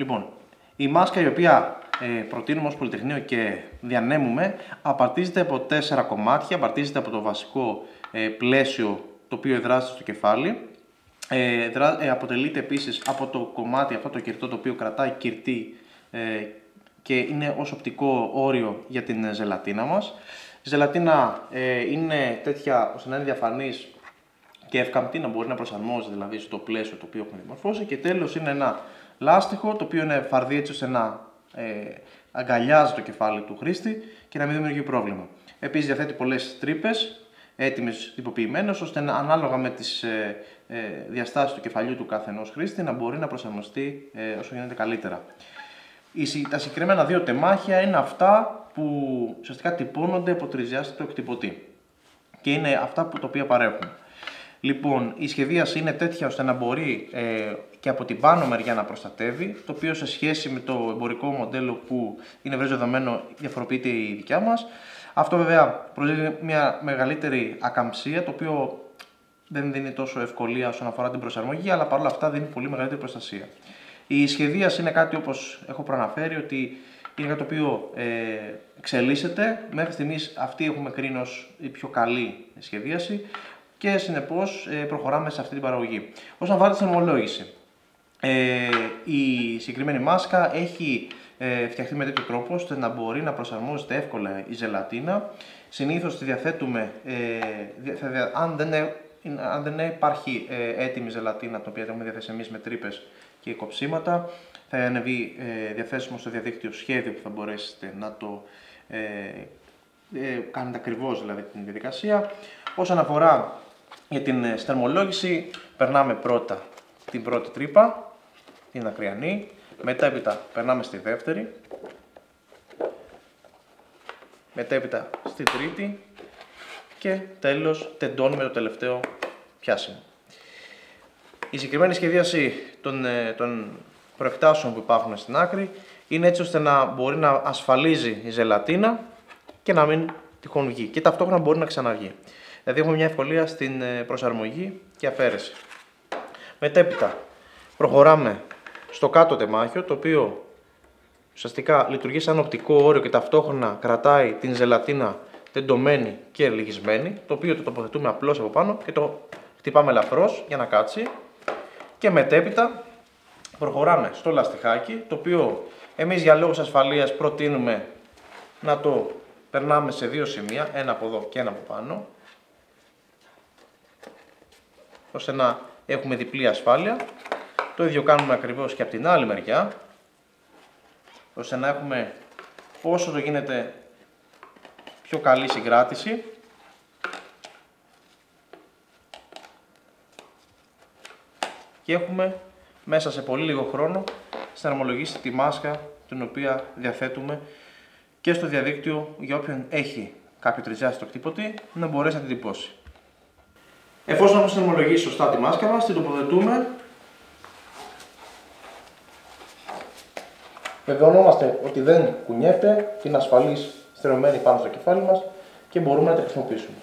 Λοιπόν, η μάσκα η οποία ε, προτείνουμε ως Πολυτεχνείο και διανέμουμε απαρτίζεται από τέσσερα κομμάτια, απαρτίζεται από το βασικό ε, πλαίσιο το οποίο εδράζεται στο κεφάλι, ε, δρά, ε, αποτελείται επίσης από το κομμάτι αυτό το κυρτό το οποίο κρατάει κυρτή ε, και είναι ως οπτικό όριο για την ζελατίνα μας. Η ζελατίνα ε, είναι τέτοια ώστε να είναι διαφανής και ευκαμπτή να μπορεί να προσαρμόζεται δηλαδή στο πλαίσιο το οποίο έχουμε δημορφώσει και τέλος είναι ένα λάστιχο το οποίο είναι φαρδί έτσι ώστε να ε, αγκαλιάζει το κεφάλι του χρήστη και να μην δημιουργεί πρόβλημα. Επίσης διαθέτει πολλές τρύπες έτοιμες τυποποιημένες ώστε να, ανάλογα με τις ε, ε, διαστάσεις του κεφαλιού του κάθε ενός χρήστη να μπορεί να προσαρμοστεί ε, όσο γίνεται καλύτερα. Τα συγκεκριμένα δύο τεμάχια είναι αυτά που ουσιαστικά τυπώνονται από τριζιάστητο εκτυπωτή και είναι αυτά που, τα οποία παρέχουν. Λοιπόν, η σχεδίαση είναι τέτοια ώστε να μπορεί ε, και από την πάνω μεριά να προστατεύει, το οποίο σε σχέση με το εμπορικό μοντέλο που είναι βρέζο δεδομένο διαφοροποιείται η δικιά μας. Αυτό βέβαια προσδίδει μια μεγαλύτερη ακαμψία, το οποίο δεν δίνει τόσο ευκολία όσον αφορά την προσαρμογή, αλλά παρόλα αυτά δίνει πολύ μεγαλύτερη προστασία. Η σχεδίαση είναι κάτι όπως έχω προαναφέρει ότι είναι κάτι το οποίο ε, εξελίσσεται. Μέχρι στιγμής αυτή έχουμε κρίνει ως η πιο καλή σχεδίαση και συνεπώς ε, προχωράμε σε αυτή την παραγωγή. Όσον αφορά τη θερμολόγηση, ε, η συγκεκριμένη μάσκα έχει ε, φτιαχτεί με τέτοιο τρόπο ώστε να μπορεί να προσαρμόζεται εύκολα η ζελατίνα. Συνήθως τη διαθέτουμε, ε, θα, αν, δεν, αν δεν υπάρχει ε, έτοιμη ζελατίνα, την οποία έχουμε διαθέσει εμείς με τρύπες και κοψίματα, θα ανεβεί ε, διαθέσιμο στο διαδίκτυο σχέδιο που θα μπορέσετε να το ε, ε, κάνετε ακριβώς δηλαδή την διαδικασία. Όσον αφορά για την ε, στερμολόγηση, περνάμε πρώτα την πρώτη τρύπα, την ακριανή, μετέπειτα περνάμε στη δεύτερη, μετέπειτα στη τρίτη και τέλος τεντώνουμε το τελευταίο πιάσιμο. Η συγκεκριμένη σχεδίαση των, ε, των προεκτάσεων που υπάρχουν στην άκρη είναι έτσι ώστε να μπορεί να ασφαλίζει η ζελατίνα και να μην τυχόν βγει και ταυτόχρονα μπορεί να ξαναβγεί. Δηλαδή έχουμε μια ευκολία στην ε, προσαρμογή και αφαίρεση. Μετέπειτα προχωράμε στο κάτω τεμάχιο το οποίο ουσιαστικά λειτουργεί σαν οπτικό όριο και ταυτόχρονα κρατάει την ζελατίνα τεντωμένη και λυγισμένη το οποίο το τοποθετούμε απλώς από πάνω και το χτυπάμε ελαφρώς για να κάτσει και μετέπειτα προχωράμε στο λαστιχάκι το οποίο εμείς για λόγους ασφαλείας προτείνουμε να το περνάμε σε δύο σημεία, ένα από εδώ και ένα από πάνω ώστε να έχουμε διπλή ασφάλεια. Το ίδιο κάνουμε ακριβώς και από την άλλη μεριά, ώστε να έχουμε όσο το γίνεται πιο καλή συγκράτηση. Και έχουμε μέσα σε πολύ λίγο χρόνο συναρμολογήσει τη μάσκα την οποία διαθέτουμε και στο διαδίκτυο για όποιον έχει κάποιο τριζιάστο κτήποτε να μπορέσει να την τυπώσει. Εφόσον έχουμε συνομολογήσει σωστά τη μάσκα μας, την τοποθετούμε. Βεβαιωνόμαστε ότι δεν κουνιέται, είναι ασφαλής στηρωμένη πάνω στο κεφάλι μας και μπορούμε να τη χρησιμοποιήσουμε.